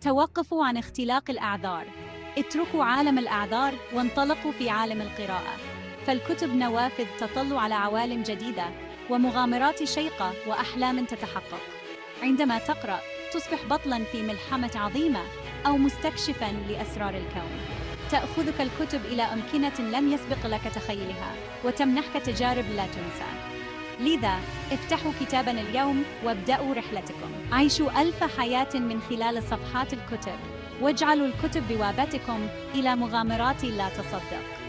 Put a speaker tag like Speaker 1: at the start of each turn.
Speaker 1: توقفوا عن اختلاق الأعذار. اتركوا عالم الأعذار وانطلقوا في عالم القراءة. فالكتب نوافذ تطل على عوالم جديدة ومغامرات شيقة وأحلام تتحقق. عندما تقرأ تصبح بطلاً في ملحمة عظيمة أو مستكشفاً لأسرار الكون. تأخذك الكتب إلى أمكنة لم يسبق لك تخيلها وتمنحك تجارب لا تنسى. لذا افتحوا كتابا اليوم وابدأوا رحلتكم. عيشوا ألف حياة من خلال صفحات الكتب. واجعلوا الكتب بوابتكم إلى مغامرات لا تصدق.